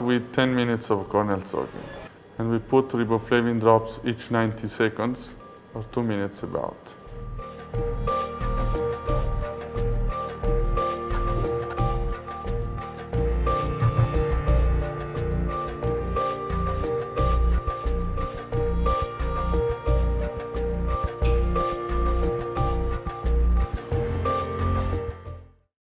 with 10 minutes of corneal soaking. And we put riboflavin drops each 90 seconds or 2 minutes about.